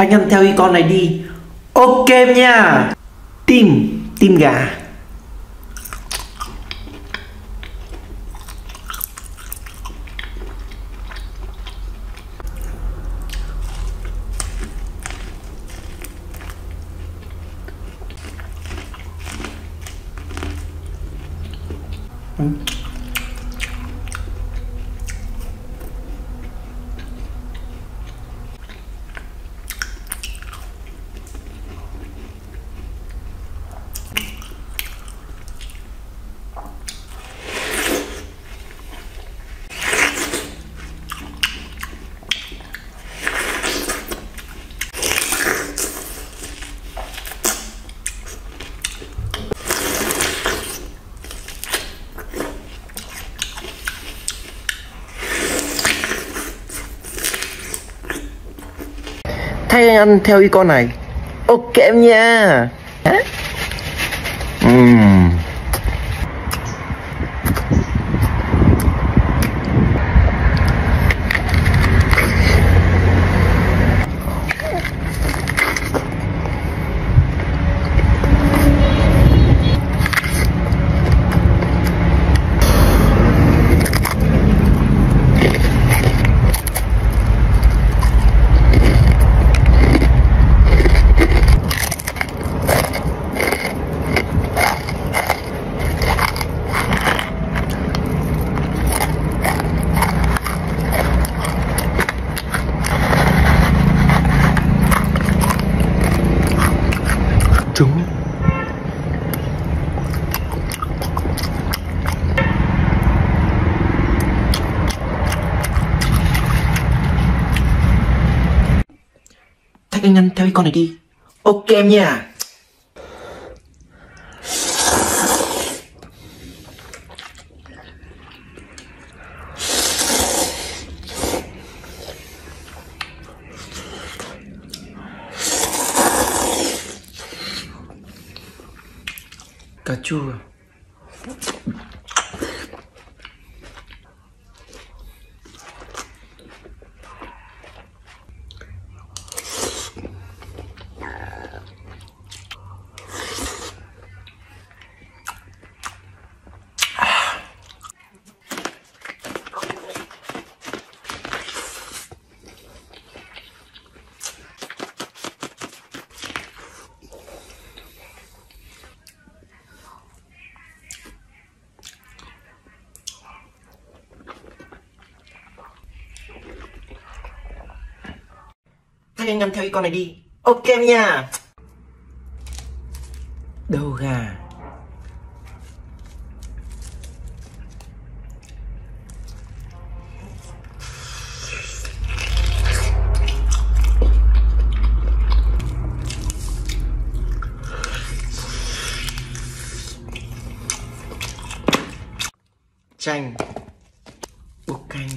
Anh ăn theo icon này đi. Ok nha. Tim, tim gà. Thay anh ăn theo icon này. Ok em nha. Uhm. Thách anh ăn theo icon này đi. Ok em nha. Cà chua Thách anh em theo con này đi. Ok em nha. Đầu gà. Chanh. Bột canh.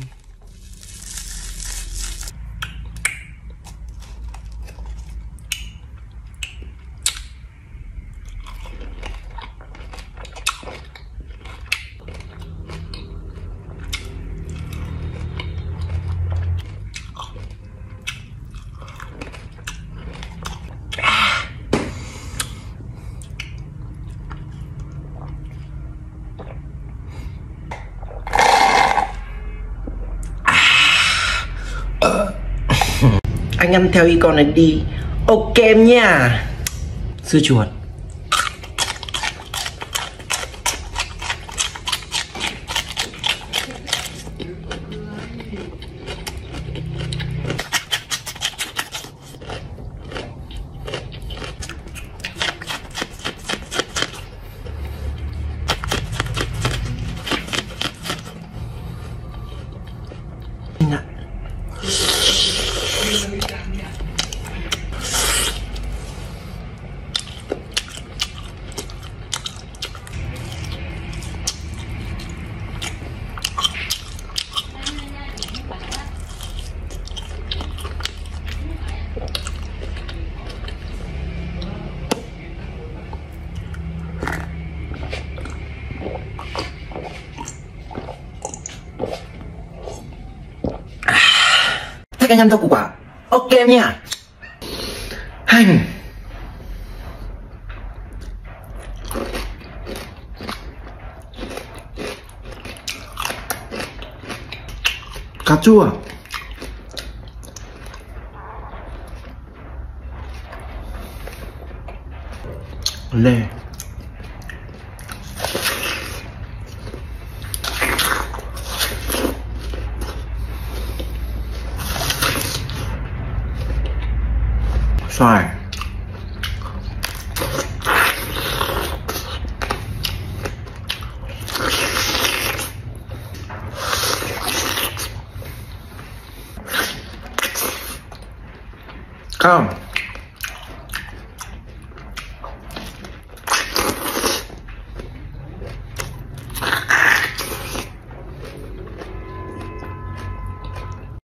Anh ăn theo y con này đi. Ok em nha. Sư chuột. thích anh ăn rau củ quả ok em nha. Hành. Cà chua. Lê. Sorry. Come.